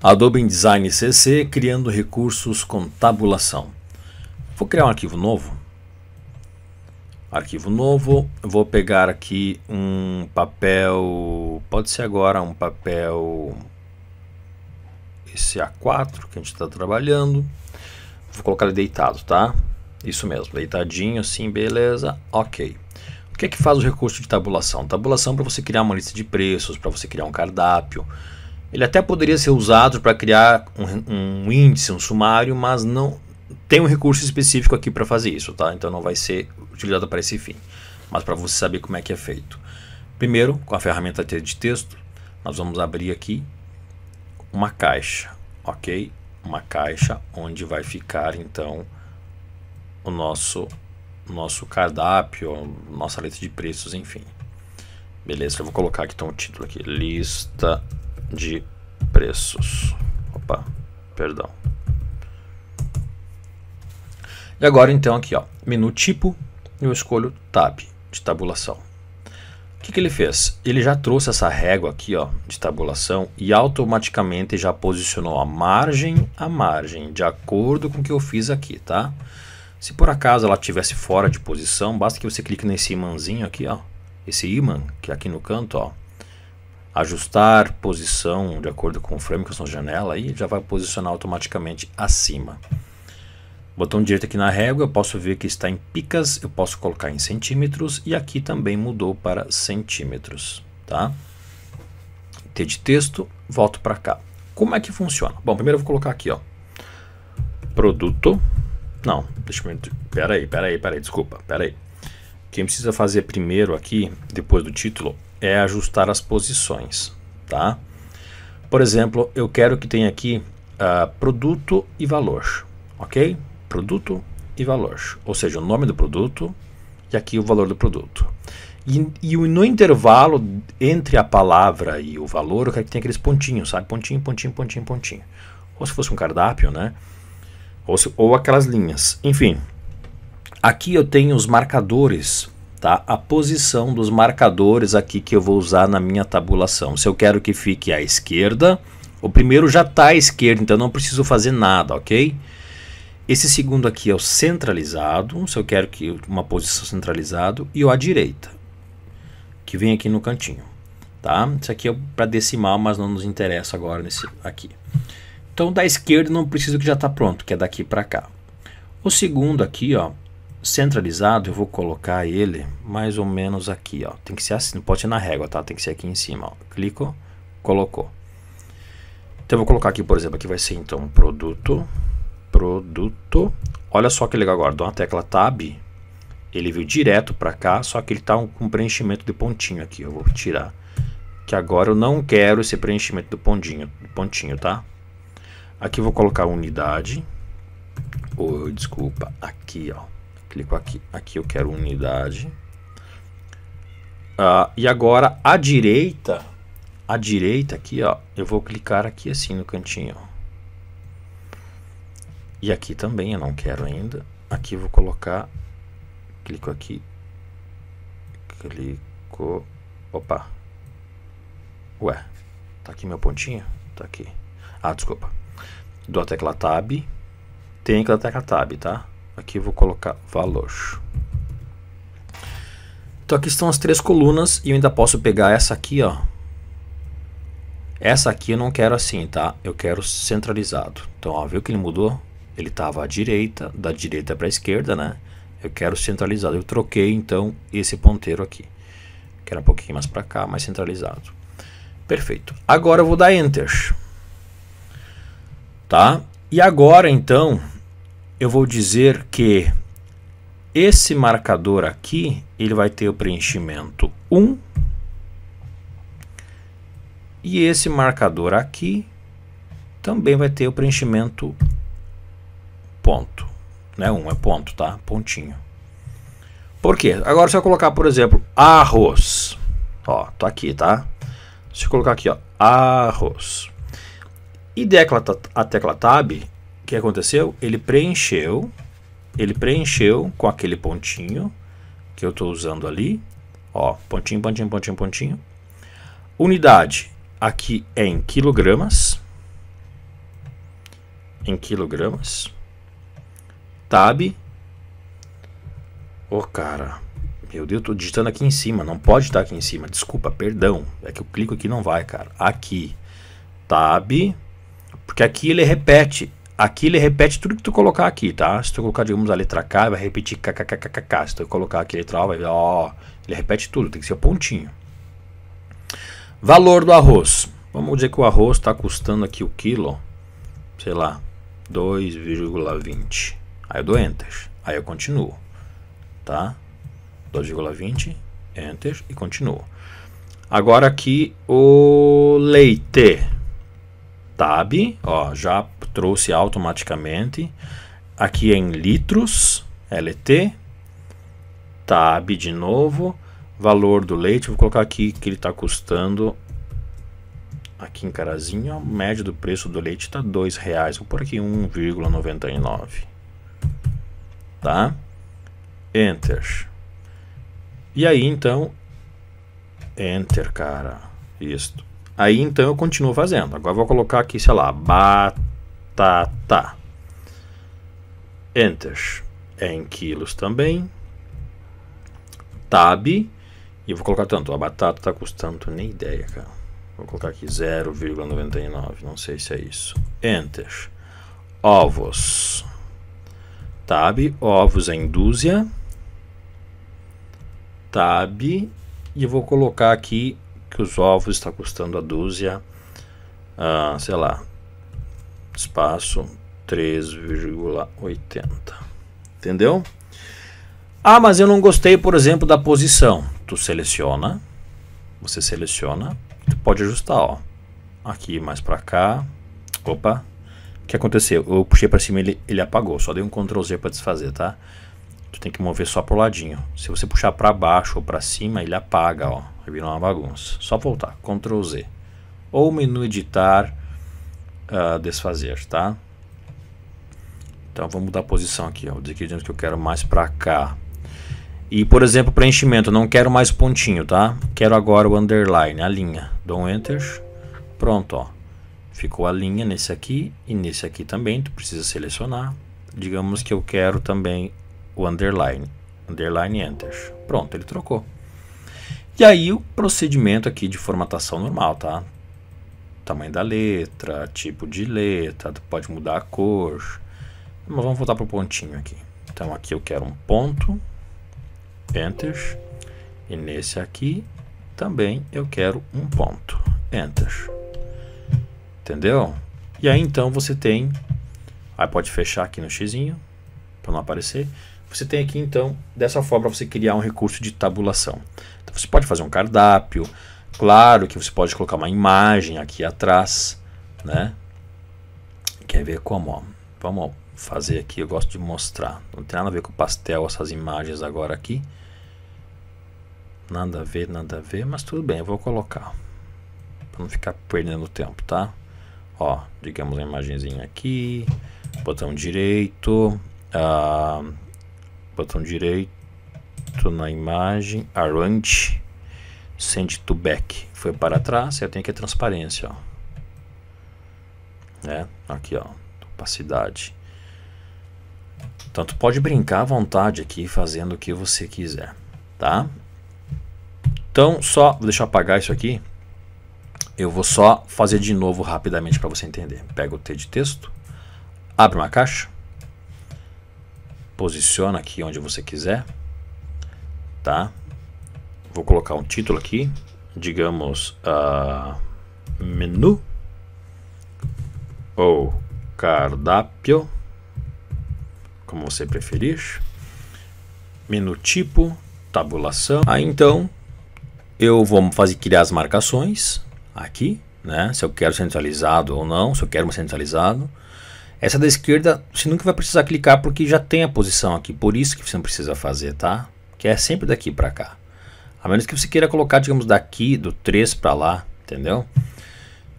Adobe InDesign CC criando recursos com tabulação. Vou criar um arquivo novo. Arquivo novo, vou pegar aqui um papel, pode ser agora um papel esse A4 que a gente está trabalhando. Vou colocar ele deitado, tá? Isso mesmo, deitadinho assim, beleza, ok. O que é que faz o recurso de tabulação? Tabulação para você criar uma lista de preços, para você criar um cardápio, ele até poderia ser usado para criar um, um, índice, um sumário, mas não tem um recurso específico aqui para fazer isso, tá? Então não vai ser utilizado para esse fim, mas para você saber como é que é feito. Primeiro, com a ferramenta de texto, nós vamos abrir aqui uma caixa, ok? Uma caixa onde vai ficar então o nosso nosso cardápio, nossa lista de preços, enfim. Beleza, eu vou colocar aqui então o título aqui, lista de preços. Opa, perdão. E agora então aqui, ó, menu tipo, eu escolho tab de tabulação. O que, que ele fez? Ele já trouxe essa régua aqui, ó, de tabulação e automaticamente já posicionou a margem a margem, de acordo com o que eu fiz aqui, tá? Se por acaso ela estivesse fora de posição, basta que você clique nesse imãzinho aqui, ó, esse imã que é aqui no canto, ó, ajustar posição de acordo com o frame a sua janela aí já vai posicionar automaticamente acima. Botão direito aqui na régua, eu posso ver que está em picas, eu posso colocar em centímetros e aqui também mudou para centímetros, tá? T de texto, volto para cá. Como é que funciona? Bom, primeiro eu vou colocar aqui, ó, produto, não, deixa eu, pera aí, pera aí, pera aí, desculpa, pera aí. Quem precisa fazer primeiro aqui, depois do título, é ajustar as posições, tá? Por exemplo, eu quero que tenha aqui uh, produto e valor, ok? Produto e valor, ou seja, o nome do produto e aqui o valor do produto. E, e no intervalo entre a palavra e o valor, eu quero que tenha aqueles pontinhos, sabe? Pontinho, pontinho, pontinho, pontinho. Ou se fosse um cardápio, né? Ou, se, ou aquelas linhas. Enfim, aqui eu tenho os marcadores tá? a posição dos marcadores aqui que eu vou usar na minha tabulação. Se eu quero que fique à esquerda, o primeiro já está à esquerda, então não preciso fazer nada, ok? Esse segundo aqui é o centralizado, se eu quero que uma posição centralizado, e o à direita, que vem aqui no cantinho, tá? Isso aqui é para decimal, mas não nos interessa agora nesse aqui. Então da esquerda não preciso que já está pronto, que é daqui para cá. O segundo aqui, ó, centralizado, eu vou colocar ele mais ou menos aqui, ó. Tem que ser assim, não pode ser na régua, tá? Tem que ser aqui em cima, ó. Clico, colocou. Então eu vou colocar aqui, por exemplo, aqui vai ser então produto, produto. Olha só que legal agora, dou uma tecla tab, ele veio direto para cá, só que ele tá com um preenchimento de pontinho aqui, eu vou tirar. Que agora eu não quero esse preenchimento do pontinho, do pontinho, tá? Aqui eu vou colocar unidade, ou desculpa, aqui, ó clico aqui. Aqui eu quero unidade. Uh, e agora à direita, à direita aqui, ó, eu vou clicar aqui assim no cantinho. E aqui também eu não quero ainda. Aqui vou colocar, clico aqui, clico, opa, ué, tá aqui meu pontinho, tá aqui. Ah, desculpa. Dou a tecla Tab, tem a tecla Tab, tá? Aqui vou colocar valor. Então aqui estão as três colunas e eu ainda posso pegar essa aqui, ó. Essa aqui eu não quero assim, tá? Eu quero centralizado. Então, ó, viu que ele mudou? Ele estava à direita, da direita para a esquerda, né? Eu quero centralizado. Eu troquei, então, esse ponteiro aqui. Quero um pouquinho mais para cá, mais centralizado. Perfeito. Agora eu vou dar Enter. Tá? E agora, então, eu vou dizer que esse marcador aqui, ele vai ter o preenchimento 1. E esse marcador aqui também vai ter o preenchimento ponto. Né? 1 é ponto, tá? Pontinho. Por quê? Agora se eu colocar, por exemplo, arroz. Ó, tá aqui, tá? Se eu colocar aqui, ó, arroz. E a tecla Tab, que aconteceu? Ele preencheu, ele preencheu com aquele pontinho que eu estou usando ali, ó, pontinho, pontinho, pontinho, pontinho. Unidade aqui é em quilogramas, em quilogramas. Tab. Ô, oh, cara. Meu Deus, eu tô digitando aqui em cima. Não pode estar aqui em cima. Desculpa, perdão. É que eu clico aqui não vai, cara. Aqui. Tab. Porque aqui ele repete. Aqui ele repete tudo que tu colocar aqui, tá? Se tu colocar, digamos, a letra K, vai repetir kkkk. Se tu colocar aqui a letra O, vai... Ó, ele repete tudo. Tem que ser o pontinho. Valor do arroz. Vamos dizer que o arroz está custando aqui o quilo, sei lá, 2,20. Aí eu dou Enter. Aí eu continuo. Tá? 2,20, Enter e continuo. Agora aqui o leite. Tab, ó, já trouxe automaticamente. Aqui em litros, LT. Tab de novo. Valor do leite, vou colocar aqui que ele está custando aqui em Carazinho, a média do preço do leite está R$ reais. Vou por aqui 1,99. Tá? Enter. E aí então, Enter, cara. Isso. Aí então eu continuo fazendo. Agora vou colocar aqui, sei lá, batata. Enter. É em quilos também. Tab. E vou colocar tanto. A batata está custando, nem ideia, cara. Vou colocar aqui 0,99. Não sei se é isso. Enter. Ovos. Tab. Ovos em dúzia. Tab. E eu vou colocar aqui que os ovos está custando a dúzia. Ah, sei lá. Espaço 3,80. Entendeu? Ah, mas eu não gostei, por exemplo, da posição. Tu seleciona. Você seleciona tu pode ajustar, ó. Aqui mais para cá. Opa. O que aconteceu? Eu puxei para cima ele ele apagou. Só dei um Ctrl Z para desfazer, tá? Tu tem que mover só pro ladinho. Se você puxar para baixo ou para cima, ele apaga, ó. Vai virar uma bagunça. Só voltar. Ctrl Z. Ou menu editar, uh, desfazer, tá? Então vamos mudar a posição aqui, ó. Vou que eu quero mais para cá. E, por exemplo, preenchimento, não quero mais pontinho, tá? Quero agora o underline, a linha. Dou um enter. Pronto, ó. Ficou a linha nesse aqui e nesse aqui também. Tu precisa selecionar. Digamos que eu quero também o underline. Underline enter. Pronto, ele trocou. E aí o procedimento aqui de formatação normal, tá? Tamanho da letra, tipo de letra, pode mudar a cor. Mas vamos voltar para o pontinho aqui. Então aqui eu quero um ponto Enter. E nesse aqui também eu quero um ponto. Enter. Entendeu? E aí então você tem, aí pode fechar aqui no xizinho para não aparecer. Você tem aqui então, dessa forma você criar um recurso de tabulação. Então você pode fazer um cardápio, claro que você pode colocar uma imagem aqui atrás, né? Quer ver como? Ó? Vamos fazer aqui, eu gosto de mostrar. Não tem nada a ver com pastel essas imagens agora aqui. Nada a ver, nada a ver, mas tudo bem, eu vou colocar. Para não ficar perdendo tempo, tá? Ó, digamos a imagenzinha aqui, botão direito, uh, botão direito na imagem, arrange, send to back, foi para trás, eu tenho aqui a transparência, ó. É, aqui ó, opacidade. Então tu pode brincar à vontade aqui, fazendo o que você quiser, tá? Então, só, vou deixar apagar isso aqui. Eu vou só fazer de novo rapidamente para você entender. Pega o T de texto, abre uma caixa, posiciona aqui onde você quiser, tá? Vou colocar um título aqui, digamos uh, menu ou cardápio, como você preferir. Menu tipo, tabulação. Aí então eu vou fazer criar as marcações aqui, né? Se eu quero centralizado ou não, se eu quero centralizado. Essa da esquerda você nunca vai precisar clicar porque já tem a posição aqui, por isso que você não precisa fazer, tá? Que é sempre daqui para cá. A menos que você queira colocar, digamos, daqui do 3 para lá, entendeu?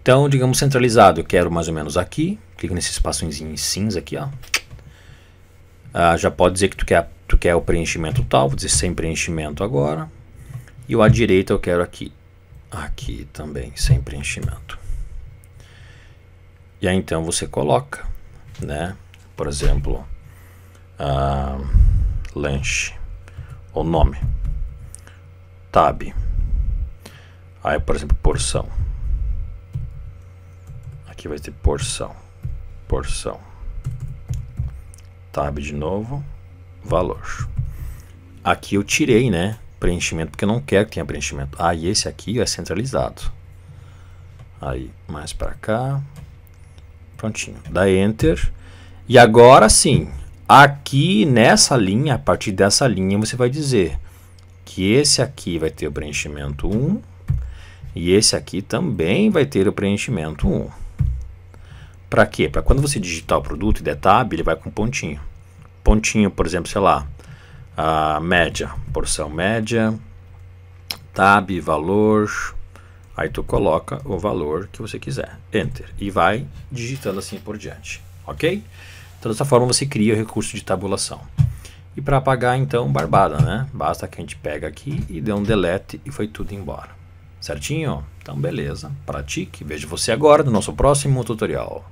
Então, digamos, centralizado, eu quero mais ou menos aqui. Clica nesse espaçozinho cinza aqui, ó. Ah, já pode dizer que tu quer, tu quer o preenchimento tal, vou dizer sem preenchimento agora. E o à direita eu quero aqui. Aqui também, sem preenchimento. E aí então você coloca. né? Por exemplo, uh, lanche ou nome, tab. Aí, por exemplo, porção. Aqui vai ter porção, porção. Tab de novo, valor. Aqui eu tirei, né? Preenchimento, porque eu não quero que tenha preenchimento. Ah, e esse aqui é centralizado. Aí, mais para cá. Prontinho. Dá Enter. E agora sim, aqui nessa linha, a partir dessa linha, você vai dizer que esse aqui vai ter o preenchimento 1 e esse aqui também vai ter o preenchimento 1. Para quê? Para quando você digitar o produto e der tab, ele vai com pontinho. Pontinho, por exemplo, sei lá, a média, porção média, tab, valor, Aí tu coloca o valor que você quiser, Enter, e vai digitando assim por diante, ok? Então dessa forma você cria o recurso de tabulação. E para apagar então, barbada, né? Basta que a gente pega aqui e dê um delete e foi tudo embora. Certinho? Então beleza, pratique, vejo você agora no nosso próximo tutorial.